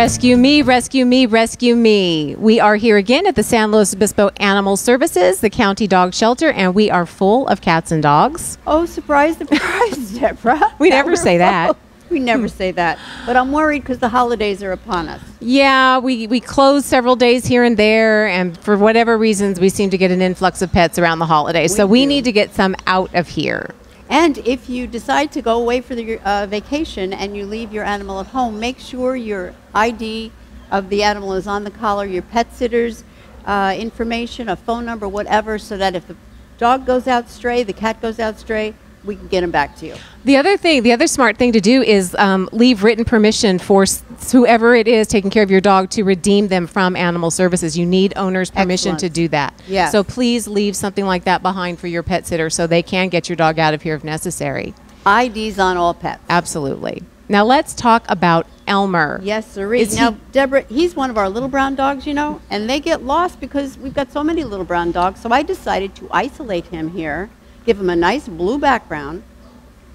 Rescue me, rescue me, rescue me. We are here again at the San Luis Obispo Animal Services, the county dog shelter, and we are full of cats and dogs. Oh, surprise, surprise, Deborah. We never say that. We never say that. But I'm worried because the holidays are upon us. Yeah, we, we close several days here and there, and for whatever reasons, we seem to get an influx of pets around the holidays. We so we do. need to get some out of here. And if you decide to go away for the uh, vacation and you leave your animal at home, make sure your ID of the animal is on the collar, your pet sitter's uh, information, a phone number, whatever, so that if the dog goes out stray, the cat goes out stray, we can get them back to you. The other thing, the other smart thing to do is um, leave written permission for s- whoever it is taking care of your dog to redeem them from animal services. You need owner's permission to do that. Yes. So please leave something like that behind for your pet sitter so they can get your dog out of here if necessary. IDs on all pets. Absolutely. Now let's talk about Elmer. Yes, sir. Now, Deborah, he's one of our little brown dogs, you know, and they get lost because we've got so many little brown dogs. So I decided to isolate him here, give him a nice blue background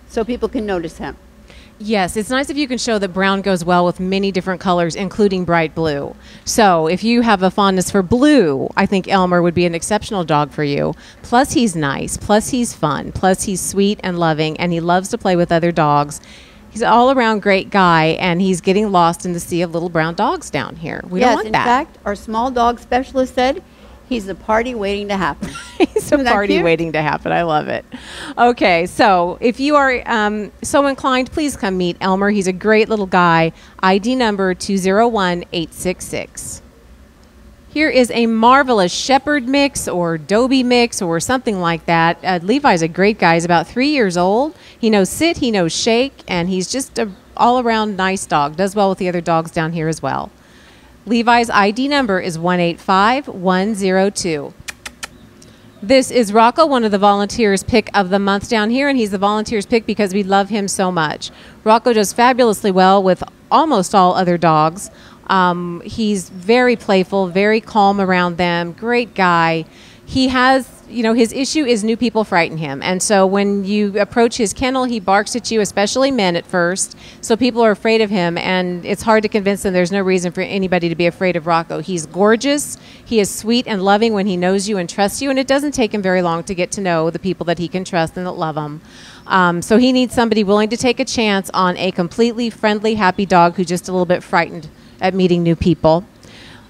so people can notice him. Yes, it's nice if you can show that brown goes well with many different colors, including bright blue. So, if you have a fondness for blue, I think Elmer would be an exceptional dog for you. Plus, he's nice. Plus, he's fun. Plus, he's sweet and loving, and he loves to play with other dogs. He's an all around great guy, and he's getting lost in the sea of little brown dogs down here. We yes, don't want in that. fact, our small dog specialist said he's a party waiting to happen. He's a party cute? waiting to happen. I love it. Okay, so if you are um, so inclined, please come meet Elmer. He's a great little guy. ID number 201866. Here is a marvelous shepherd mix or Dobie mix or something like that. Uh, Levi's a great guy. He's about three years old. He knows sit, he knows shake, and he's just a all around nice dog. Does well with the other dogs down here as well. Levi's ID number is 185102. This is Rocco, one of the volunteers pick of the month down here, and he's the volunteers pick because we love him so much. Rocco does fabulously well with almost all other dogs. Um, he's very playful, very calm around them, great guy. He has, you know, his issue is new people frighten him. And so when you approach his kennel, he barks at you, especially men at first. So people are afraid of him, and it's hard to convince them there's no reason for anybody to be afraid of Rocco. He's gorgeous. He is sweet and loving when he knows you and trusts you, and it doesn't take him very long to get to know the people that he can trust and that love him. Um, so he needs somebody willing to take a chance on a completely friendly, happy dog who's just a little bit frightened at meeting new people.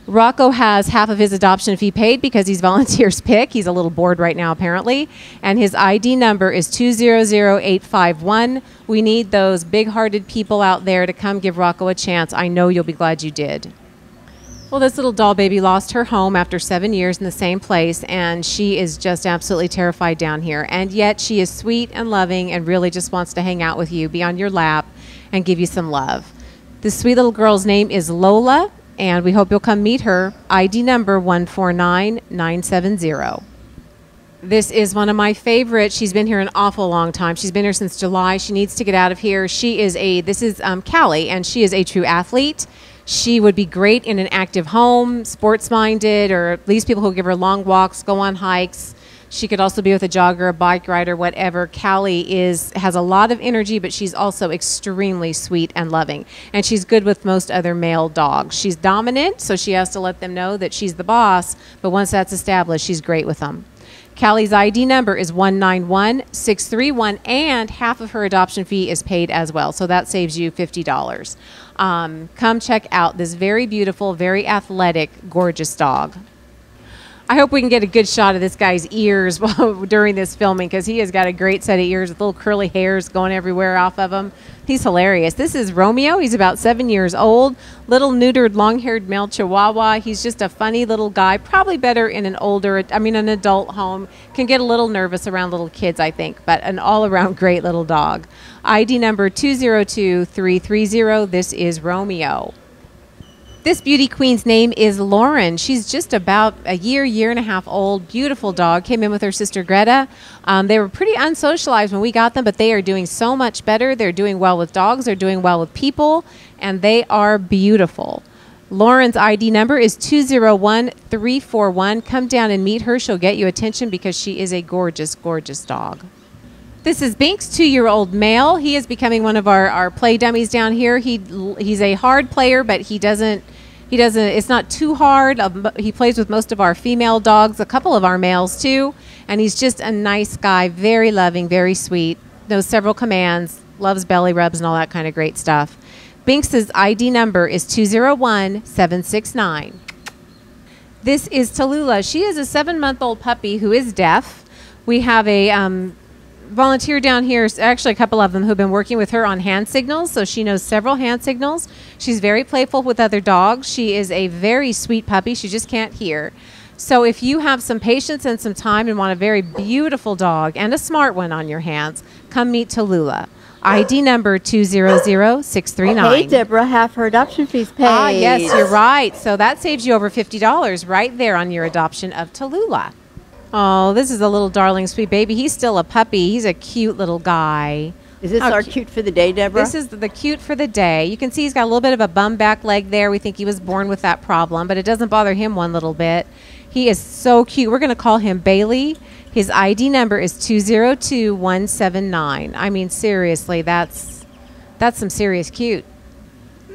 Rocco has half of his adoption fee paid because he's volunteers pick. He's a little bored right now, apparently. And his ID number is 200851. We need those big hearted people out there to come give Rocco a chance. I know you'll be glad you did. Well, this little doll baby lost her home after seven years in the same place, and she is just absolutely terrified down here. And yet, she is sweet and loving and really just wants to hang out with you, be on your lap, and give you some love. This sweet little girl's name is Lola, and we hope you'll come meet her. ID number 149970. This is one of my favorites. She's been here an awful long time. She's been here since July. She needs to get out of here. She is a, this is um, Callie, and she is a true athlete. She would be great in an active home, sports minded, or at least people who give her long walks, go on hikes. She could also be with a jogger, a bike rider, whatever. Callie is has a lot of energy, but she's also extremely sweet and loving. And she's good with most other male dogs. She's dominant, so she has to let them know that she's the boss. But once that's established, she's great with them. Callie's ID number is 191631, and half of her adoption fee is paid as well. So that saves you $50. Um, come check out this very beautiful, very athletic, gorgeous dog. I hope we can get a good shot of this guy's ears during this filming because he has got a great set of ears with little curly hairs going everywhere off of him. He's hilarious. This is Romeo. He's about seven years old, little neutered, long haired male chihuahua. He's just a funny little guy, probably better in an older, I mean, an adult home. Can get a little nervous around little kids, I think, but an all around great little dog. ID number 202330. This is Romeo. This beauty queen's name is Lauren. She's just about a year, year and a half old. Beautiful dog. Came in with her sister Greta. Um, they were pretty unsocialized when we got them, but they are doing so much better. They're doing well with dogs, they're doing well with people, and they are beautiful. Lauren's ID number is 201341. Come down and meet her. She'll get you attention because she is a gorgeous, gorgeous dog. This is Binks, two-year-old male. He is becoming one of our, our play dummies down here. He he's a hard player, but he doesn't he doesn't. It's not too hard. Um, He plays with most of our female dogs, a couple of our males too, and he's just a nice guy, very loving, very sweet. Knows several commands, loves belly rubs and all that kind of great stuff. Binks's ID number is two zero one seven six nine. This is Tallulah. She is a seven-month-old puppy who is deaf. We have a um, volunteer down here, actually a couple of them who've been working with her on hand signals. So she knows several hand signals. She's very playful with other dogs. She is a very sweet puppy. She just can't hear. So if you have some patience and some time and want a very beautiful dog and a smart one on your hands, come meet Tallulah. ID number 200639. Hey, Deborah, half her adoption fees paid. Ah, yes, you're right. So that saves you over $50 right there on your adoption of Tallulah. Oh, this is a little darling sweet baby. He's still a puppy. He's a cute little guy. Is this How our cute for the day, Deborah? This is the cute for the day. You can see he's got a little bit of a bum back leg there. We think he was born with that problem, but it doesn't bother him one little bit. He is so cute. We're going to call him Bailey. His ID number is 202179. I mean, seriously, that's that's some serious cute.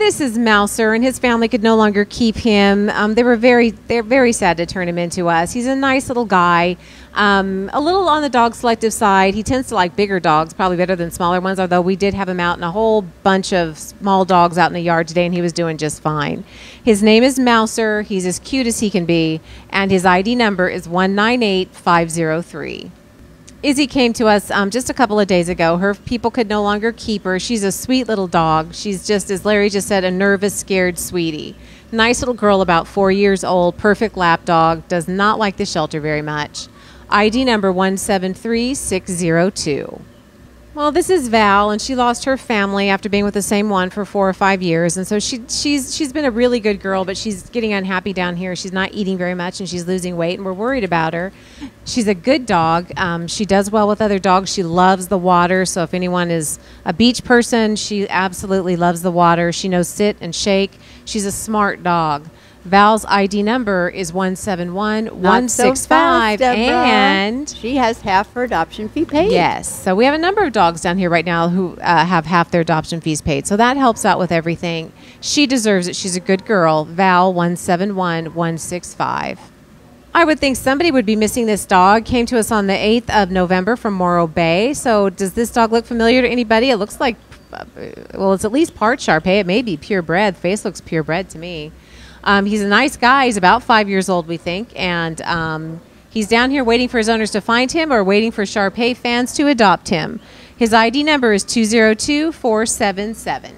This is Mouser, and his family could no longer keep him. Um, they were very, they're very sad to turn him into us. He's a nice little guy, um, a little on the dog selective side. He tends to like bigger dogs, probably better than smaller ones. Although we did have him out in a whole bunch of small dogs out in the yard today, and he was doing just fine. His name is Mouser. He's as cute as he can be, and his ID number is one nine eight five zero three. Izzy came to us um, just a couple of days ago. Her people could no longer keep her. She's a sweet little dog. She's just, as Larry just said, a nervous, scared sweetie. Nice little girl, about four years old, perfect lap dog, does not like the shelter very much. ID number 173602. Well, this is Val, and she lost her family after being with the same one for four or five years, and so she she's she's been a really good girl, but she's getting unhappy down here. She's not eating very much, and she's losing weight, and we're worried about her. She's a good dog. Um, she does well with other dogs. She loves the water, so if anyone is a beach person, she absolutely loves the water. She knows sit and shake. She's a smart dog. Val's ID number is 171165 so six five, fast, Deborah. and she has half her adoption fee paid. Yes. So we have a number of dogs down here right now who uh, have half their adoption fees paid. So that helps out with everything. She deserves it. She's a good girl. Val 171165. I would think somebody would be missing this dog. Came to us on the 8th of November from Morro Bay. So does this dog look familiar to anybody? It looks like, uh, well, it's at least part Shar. It may be purebred. Face looks purebred to me. Um, he's a nice guy. He's about five years old, we think. And um, he's down here waiting for his owners to find him or waiting for Shar Pei fans to adopt him. His ID number is 202477.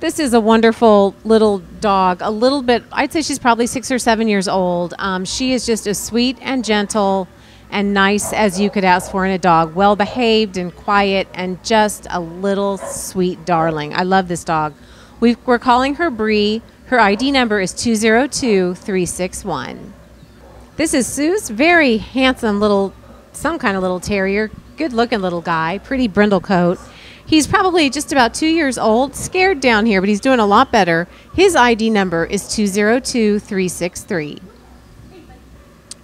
This is a wonderful little dog. A little bit, I'd say she's probably six or seven years old. Um, she is just as sweet and gentle and nice as you could ask for in a dog. Well behaved and quiet and just a little sweet darling. I love this dog. we we're calling her Bree. Her ID number is 202361. This is Sue's very handsome little, some kind of little terrier. Good looking little guy, pretty brindle coat. He's probably just about two years old, scared down here, but he's doing a lot better. His ID number is 202363.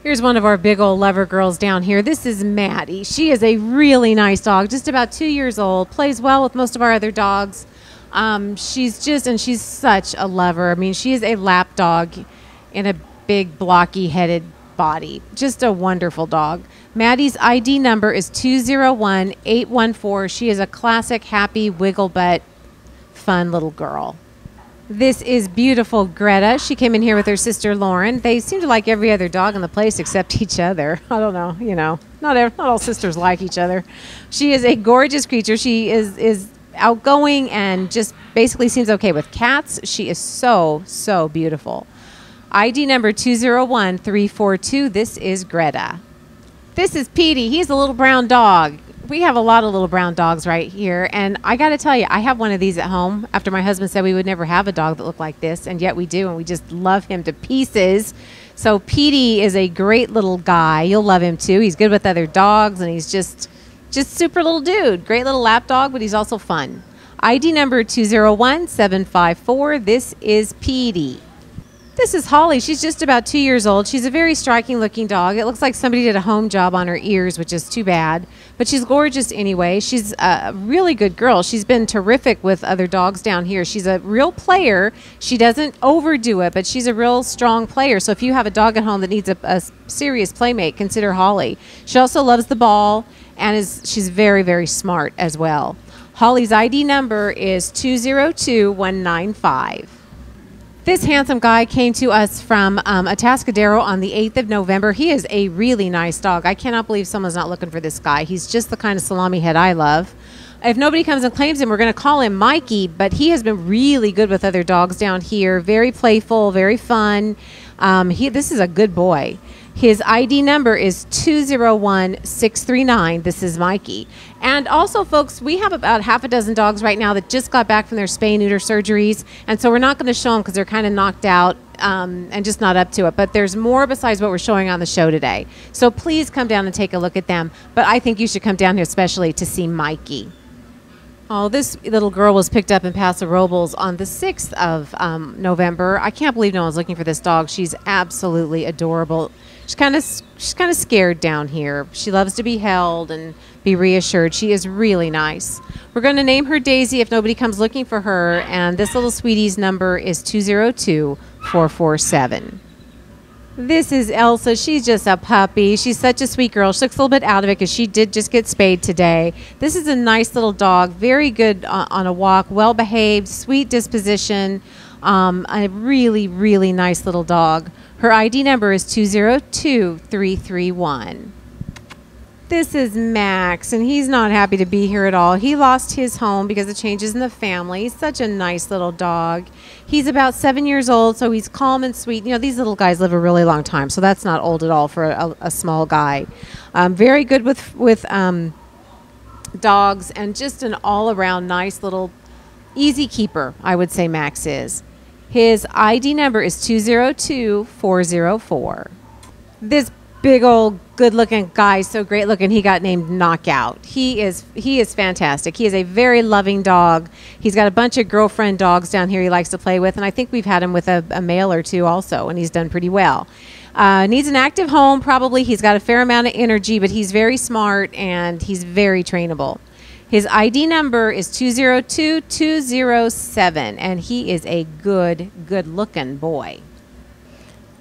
Here's one of our big old lover girls down here. This is Maddie. She is a really nice dog, just about two years old, plays well with most of our other dogs. Um, she's just, and she's such a lover. I mean, she is a lap dog in a big, blocky headed body. Just a wonderful dog. Maddie's ID number is 201814. She is a classic, happy, wiggle butt, fun little girl. This is beautiful Greta. She came in here with her sister Lauren. They seem to like every other dog in the place except each other. I don't know, you know, not ev- not all sisters like each other. She is a gorgeous creature. She is is outgoing and just basically seems okay with cats. She is so so beautiful. ID number 201342. This is Greta. This is Petey. He's a little brown dog. We have a lot of little brown dogs right here. And I got to tell you, I have one of these at home after my husband said we would never have a dog that looked like this. And yet we do. And we just love him to pieces. So Petey is a great little guy. You'll love him too. He's good with other dogs and he's just, just super little dude. Great little lap dog, but he's also fun. ID number 201754. This is Petey. This is Holly. She's just about two years old. She's a very striking looking dog. It looks like somebody did a home job on her ears, which is too bad. But she's gorgeous anyway. She's a really good girl. She's been terrific with other dogs down here. She's a real player. She doesn't overdo it, but she's a real strong player. So if you have a dog at home that needs a, a serious playmate, consider Holly. She also loves the ball and is she's very, very smart as well. Holly's ID number is 202195. This handsome guy came to us from um, Atascadero on the 8th of November. He is a really nice dog. I cannot believe someone's not looking for this guy. He's just the kind of salami head I love. If nobody comes and claims him, we're going to call him Mikey, but he has been really good with other dogs down here. Very playful, very fun. Um, he, this is a good boy. His ID number is 201639. This is Mikey. And also, folks, we have about half a dozen dogs right now that just got back from their spay neuter surgeries. And so we're not going to show them because they're kind of knocked out um, and just not up to it. But there's more besides what we're showing on the show today. So please come down and take a look at them. But I think you should come down here especially to see Mikey. Oh, this little girl was picked up in Paso Robles on the 6th of um, November. I can't believe no one's looking for this dog. She's absolutely adorable. She's kind of she's kind of scared down here. She loves to be held and be reassured. She is really nice. We're going to name her Daisy if nobody comes looking for her, and this little sweetie's number is 202 447. This is Elsa. She's just a puppy. She's such a sweet girl. She looks a little bit out of it because she did just get spayed today. This is a nice little dog, very good on a walk, well behaved, sweet disposition. Um, a really, really nice little dog. Her ID number is 202331. This is Max, and he's not happy to be here at all. He lost his home because of changes in the family. He's such a nice little dog. He's about seven years old, so he's calm and sweet. You know, these little guys live a really long time, so that's not old at all for a, a small guy. Um, very good with with um, dogs, and just an all-around nice little easy keeper. I would say Max is. His ID number is 202404. This big old good looking guy, so great looking, he got named Knockout. He is he is fantastic. He is a very loving dog. He's got a bunch of girlfriend dogs down here he likes to play with, and I think we've had him with a, a male or two also, and he's done pretty well. Uh, needs an active home, probably. He's got a fair amount of energy, but he's very smart and he's very trainable. His ID number is 202207, and he is a good, good looking boy.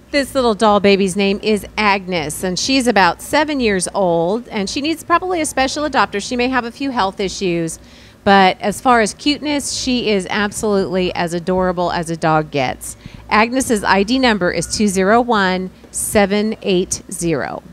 This little doll baby's name is Agnes, and she's about seven years old, and she needs probably a special adopter. She may have a few health issues, but as far as cuteness, she is absolutely as adorable as a dog gets. Agnes's ID number is 201780.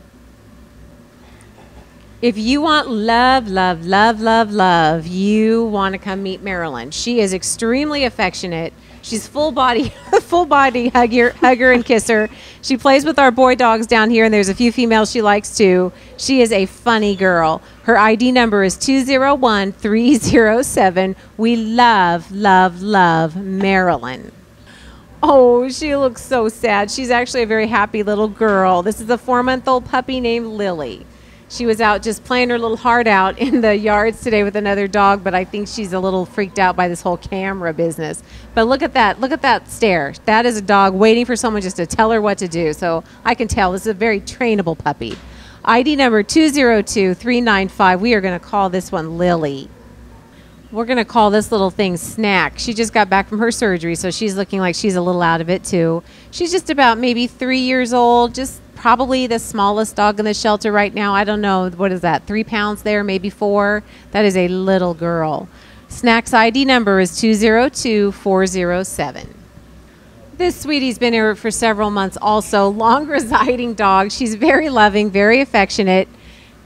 If you want love, love, love, love, love, you want to come meet Marilyn. She is extremely affectionate. She's full body, full body hugger, hugger and kisser. She plays with our boy dogs down here, and there's a few females she likes too. She is a funny girl. Her ID number is 201307. We love, love, love Marilyn. Oh, she looks so sad. She's actually a very happy little girl. This is a four month old puppy named Lily she was out just playing her little heart out in the yards today with another dog, but I think she's a little freaked out by this whole camera business. But look at that. Look at that stare. That is a dog waiting for someone just to tell her what to do. So I can tell this is a very trainable puppy. ID number 202395. We are going to call this one Lily. We're going to call this little thing Snack. She just got back from her surgery, so she's looking like she's a little out of it too. She's just about maybe three years old, just probably the smallest dog in the shelter right now. I don't know. What is that? Three pounds there, maybe four? That is a little girl. Snack's ID number is 202407. This sweetie's been here for several months also. Long residing dog. She's very loving, very affectionate,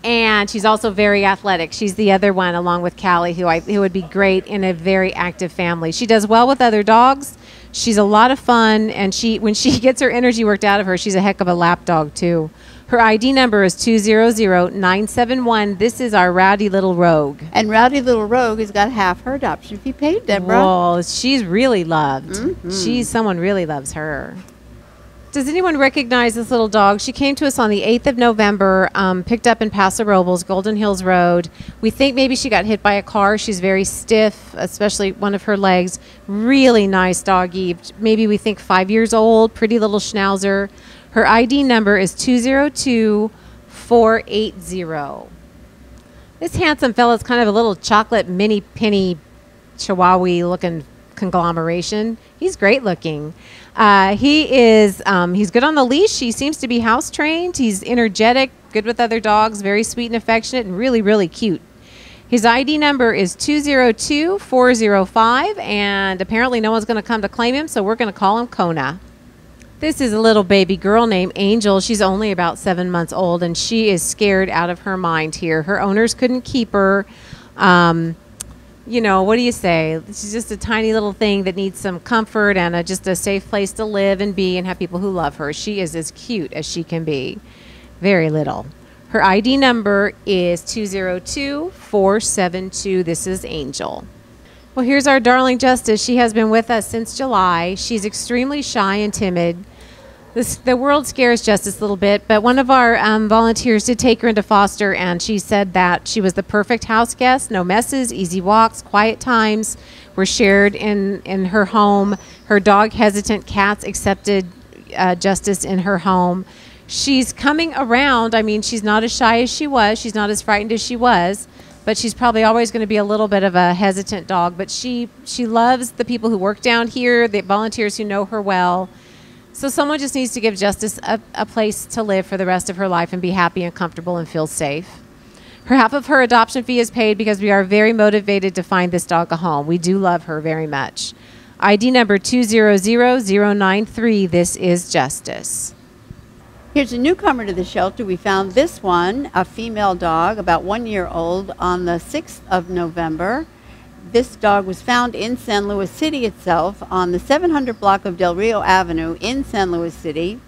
and she's also very athletic. She's the other one along with Callie who I who would be great in a very active family. She does well with other dogs She's a lot of fun, and she when she gets her energy worked out of her, she's a heck of a lap dog too. Her ID number is 200971. This is our rowdy little rogue. And rowdy little rogue has got half her adoption fee paid, Deborah. Well, she's really loved. Mm-hmm. She's someone really loves her. Does anyone recognize this little dog? She came to us on the 8th of November, um, picked up in Paso Robles, Golden Hills Road. We think maybe she got hit by a car. She's very stiff, especially one of her legs. Really nice doggy. Maybe we think five years old, pretty little schnauzer. Her ID number is 202 480. This handsome fella's kind of a little chocolate mini penny chihuahua looking conglomeration. He's great looking. Uh, he is um, he's good on the leash. He seems to be house trained. He's energetic, good with other dogs, very sweet and affectionate, and really really cute. His ID number is 202-405, and apparently no one's going to come to claim him, so we're going to call him Kona. This is a little baby girl named Angel. She's only about seven months old, and she is scared out of her mind here. Her owners couldn't keep her. Um, you know, what do you say? She's just a tiny little thing that needs some comfort and a, just a safe place to live and be and have people who love her. She is as cute as she can be. Very little. Her ID number is 202 472. This is Angel. Well, here's our darling Justice. She has been with us since July. She's extremely shy and timid. This, the world scares Justice a little bit, but one of our um, volunteers did take her into foster, and she said that she was the perfect house guest. No messes, easy walks, quiet times were shared in, in her home. Her dog hesitant cats accepted uh, Justice in her home. She's coming around. I mean, she's not as shy as she was, she's not as frightened as she was but she's probably always going to be a little bit of a hesitant dog. But she she loves the people who work down here, the volunteers who know her well. So someone just needs to give Justice a, a place to live for the rest of her life and be happy and comfortable and feel safe. Her half of her adoption fee is paid because we are very motivated to find this dog a home. We do love her very much. ID number 200093. This is Justice. Here's a newcomer to the shelter. We found this one, a female dog, about one year old, on the 6th of November this dog was found in San Luis City itself on the 700 block of Del Rio Avenue in San Luis City.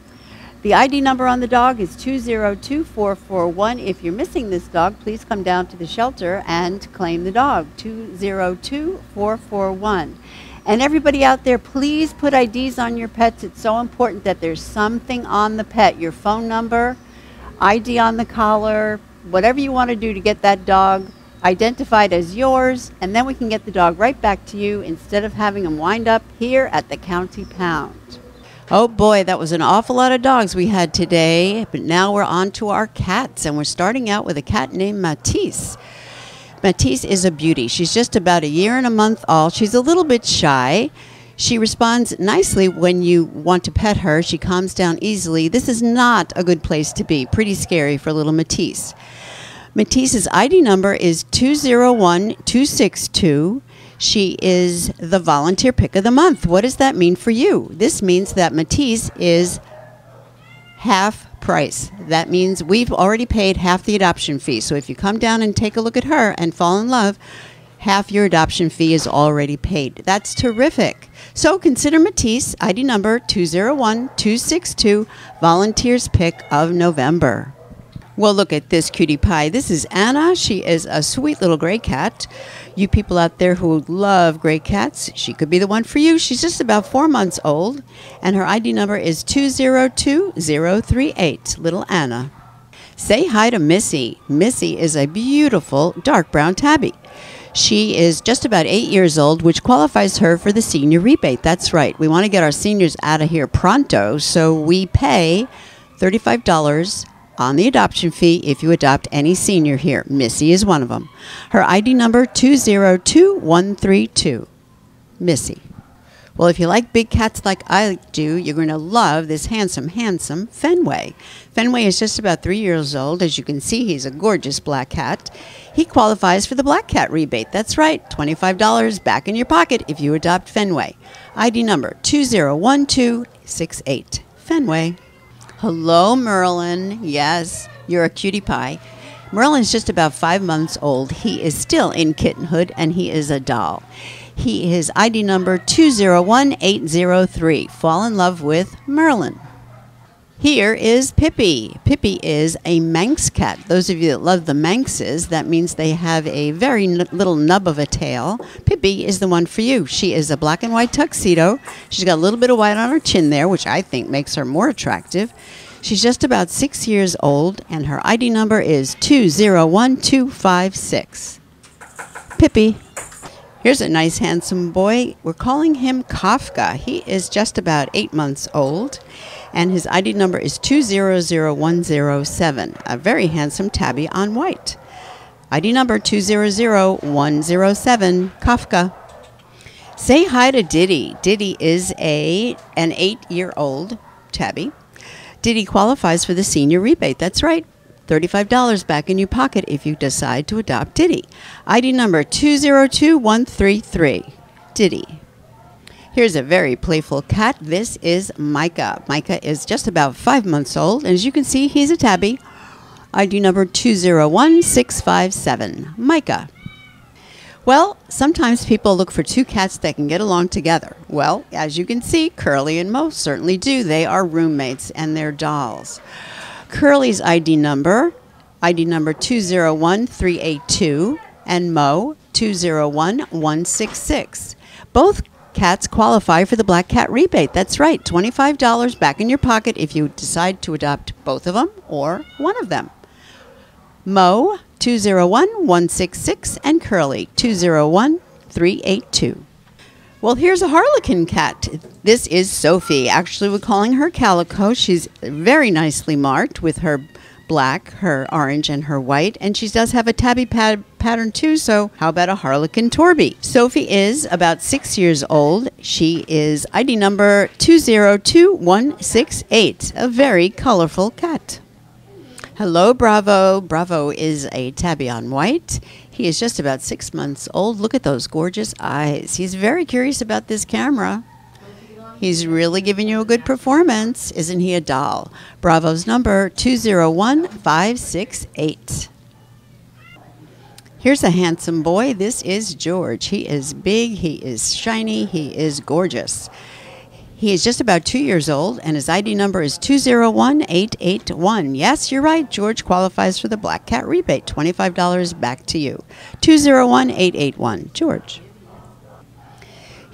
The ID number on the dog is 202441. If you're missing this dog, please come down to the shelter and claim the dog. 202441. And everybody out there, please put IDs on your pets. It's so important that there's something on the pet your phone number, ID on the collar, whatever you want to do to get that dog identified as yours, and then we can get the dog right back to you instead of having him wind up here at the county pound. Oh boy, that was an awful lot of dogs we had today, but now we're on to our cats, and we're starting out with a cat named Matisse. Matisse is a beauty. She's just about a year and a month old. She's a little bit shy. She responds nicely when you want to pet her. She calms down easily. This is not a good place to be. Pretty scary for little Matisse. Matisse's ID number is 201262. She is the volunteer pick of the month. What does that mean for you? This means that Matisse is half price. That means we've already paid half the adoption fee. So if you come down and take a look at her and fall in love, half your adoption fee is already paid. That's terrific. So consider Matisse, ID number 201262, volunteers pick of November. Well, look at this cutie pie. This is Anna. She is a sweet little gray cat. You people out there who love gray cats, she could be the one for you. She's just about four months old, and her ID number is 202038. Little Anna. Say hi to Missy. Missy is a beautiful dark brown tabby. She is just about eight years old, which qualifies her for the senior rebate. That's right. We want to get our seniors out of here pronto, so we pay $35 on the adoption fee if you adopt any senior here. Missy is one of them. Her ID number 202132. Missy. Well, if you like big cats like I do, you're going to love this handsome, handsome Fenway. Fenway is just about three years old. As you can see, he's a gorgeous black cat. He qualifies for the black cat rebate. That's right, $25 back in your pocket if you adopt Fenway. ID number 201268. Fenway. Hello, Merlin. Yes, you're a cutie pie. Merlin's just about five months old. He is still in kittenhood and he is a doll. He is ID number 201803. Fall in love with Merlin. Here is Pippi. Pippi is a Manx cat. Those of you that love the Manxes, that means they have a very little nub of a tail. Pippi is the one for you. She is a black and white tuxedo. She's got a little bit of white on her chin there, which I think makes her more attractive. She's just about six years old, and her ID number is 201256. Pippi. Here's a nice, handsome boy. We're calling him Kafka. He is just about eight months old, and his ID number is 200107. A very handsome tabby on white. ID number 200107, Kafka. Say hi to Diddy. Diddy is a an eight-year-old tabby. Diddy qualifies for the senior rebate. That's right. $35 back in your pocket if you decide to adopt Diddy. ID number 202133. Diddy. Here's a very playful cat. This is Micah. Micah is just about five months old, and as you can see, he's a tabby. ID number 201657. Micah. Well, sometimes people look for two cats that can get along together. Well, as you can see, Curly and Mo certainly do. They are roommates and they're dolls. Curly's ID number, ID number 201382, and Mo 201166. Both cats qualify for the Black Cat rebate. That's right, $25 back in your pocket if you decide to adopt both of them or one of them. Mo 201166 and Curly 201382. Well, here's a harlequin cat. This is Sophie. Actually, we're calling her Calico. She's very nicely marked with her black, her orange, and her white. And she does have a tabby pad pattern too, so how about a harlequin Torby? Sophie is about six years old. She is ID number 202168, a very colorful cat. Hello, Bravo. Bravo is a tabby on white. He is just about six months old. Look at those gorgeous eyes. He's very curious about this camera. He's really giving you a good performance. Isn't he a doll? Bravo's number 201568. Here's a handsome boy. This is George. He is big, he is shiny, he is gorgeous. He is just about two years old, and his ID number is 201881. Yes, you're right. George qualifies for the Black Cat rebate. $25 back to you. 201881. George.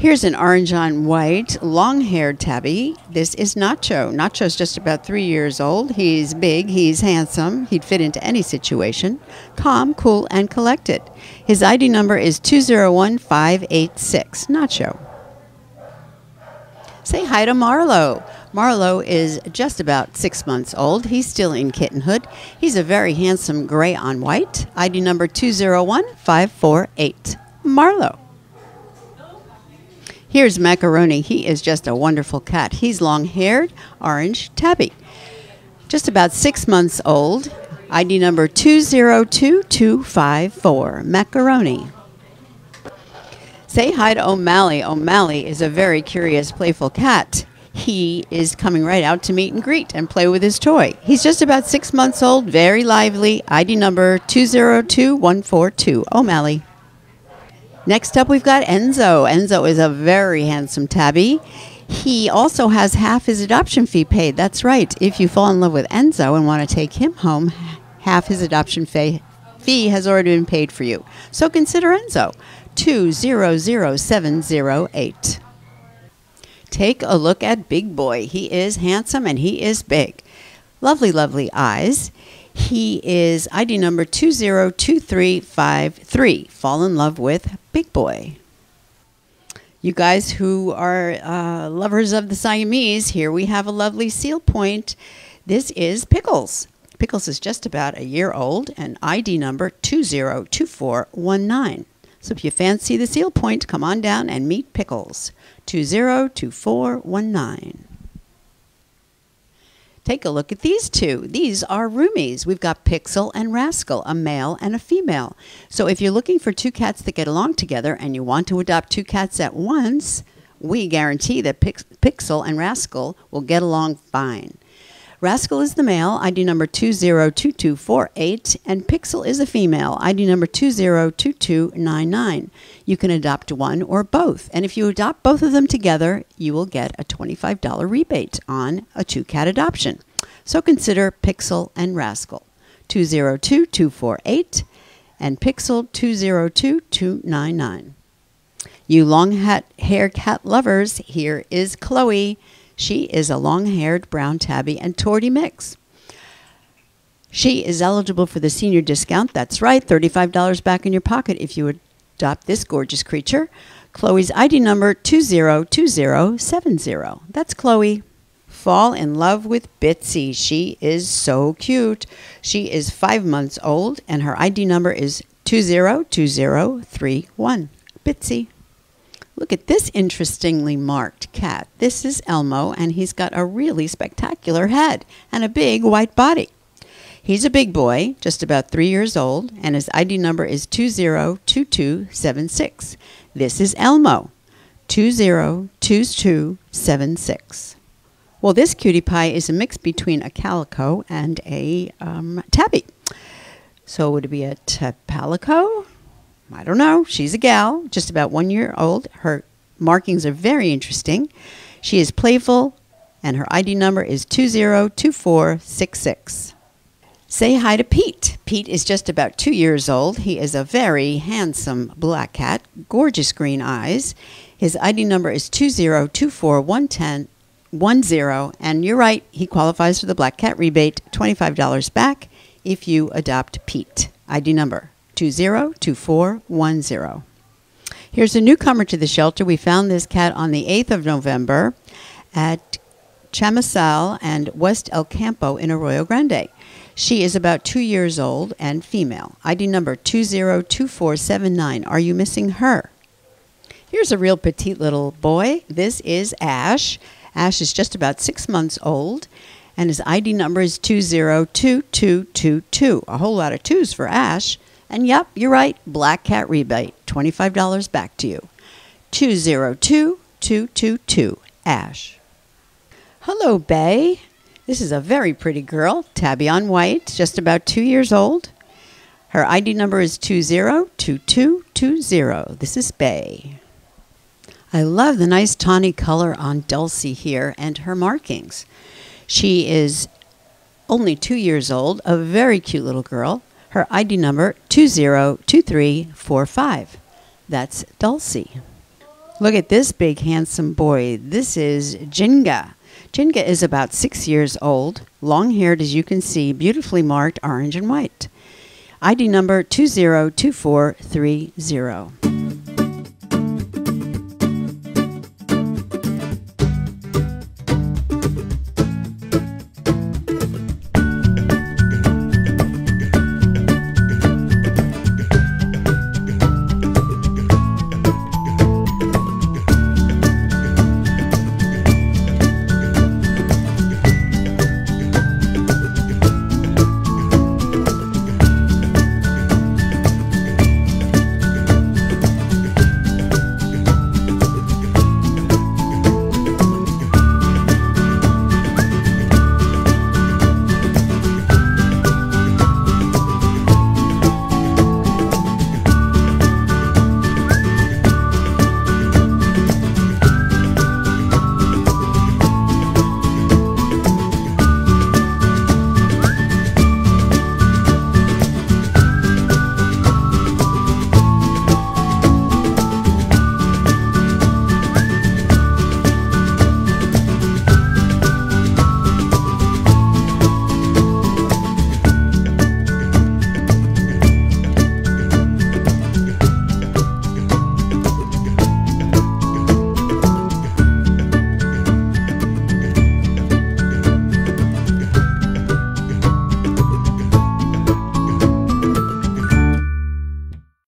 Here's an orange on white, long haired tabby. This is Nacho. Nacho's just about three years old. He's big, he's handsome, he'd fit into any situation. Calm, cool, and collected. His ID number is 201586. Nacho. Say hi to Marlo. Marlo is just about six months old. He's still in kittenhood. He's a very handsome gray on white. ID number 201548. Marlo. Here's Macaroni. He is just a wonderful cat. He's long haired, orange, tabby. Just about six months old. ID number 202254. Macaroni. Say hi to O'Malley. O'Malley is a very curious, playful cat. He is coming right out to meet and greet and play with his toy. He's just about six months old, very lively. ID number 202142. O'Malley. Next up, we've got Enzo. Enzo is a very handsome tabby. He also has half his adoption fee paid. That's right. If you fall in love with Enzo and want to take him home, half his adoption fee fee has already been paid for you. So consider Enzo. 200708. Take a look at Big Boy. He is handsome and he is big. Lovely, lovely eyes. He is ID number 202353. Fall in love with Big Boy. You guys who are uh, lovers of the Siamese, here we have a lovely seal point. This is Pickles. Pickles is just about a year old and ID number 202419. So if you fancy the seal point, come on down and meet Pickles. 202419. Take a look at these two. These are roomies. We've got Pixel and Rascal, a male and a female. So if you're looking for two cats that get along together and you want to adopt two cats at once, we guarantee that Pix- Pixel and Rascal will get along fine. Rascal is the male, ID number 202248, and Pixel is a female, ID number 202299. You can adopt one or both, and if you adopt both of them together, you will get a $25 rebate on a two cat adoption. So consider Pixel and Rascal 202248 and Pixel 202299. You long hat hair cat lovers, here is Chloe. She is a long haired brown tabby and tortie mix. She is eligible for the senior discount. That's right, $35 back in your pocket if you adopt this gorgeous creature. Chloe's ID number 202070. That's Chloe. Fall in love with Bitsy. She is so cute. She is five months old and her ID number is 202031. Bitsy. Look at this interestingly marked cat. This is Elmo, and he's got a really spectacular head and a big white body. He's a big boy, just about three years old, and his ID number is 202276. This is Elmo, 202276. Well, this cutie pie is a mix between a calico and a um, tabby. So would it be a tapalico? I don't know. She's a gal, just about one year old. Her markings are very interesting. She is playful, and her ID number is 202466. Say hi to Pete. Pete is just about two years old. He is a very handsome black cat, gorgeous green eyes. His ID number is 20241110, and you're right, he qualifies for the black cat rebate, $25 back if you adopt Pete. ID number 202410. Here's a newcomer to the shelter. We found this cat on the 8th of November at Chamizal and West El Campo in Arroyo Grande. She is about two years old and female. ID number 202479. Are you missing her? Here's a real petite little boy. This is Ash. Ash is just about six months old, and his ID number is 202222. A whole lot of twos for Ash. And yep, you're right, Black Cat rebate, $25 back to you. 202222. Ash. Hello, Bay. This is a very pretty girl, tabby on white, just about two years old. Her ID number is 202220. This is Bay. I love the nice tawny color on Dulcie here and her markings. She is only two years old, a very cute little girl. Her ID number 202345. That's Dulcie. Look at this big handsome boy. This is Jinga. Jinga is about six years old, long haired as you can see, beautifully marked orange and white. ID number 202430.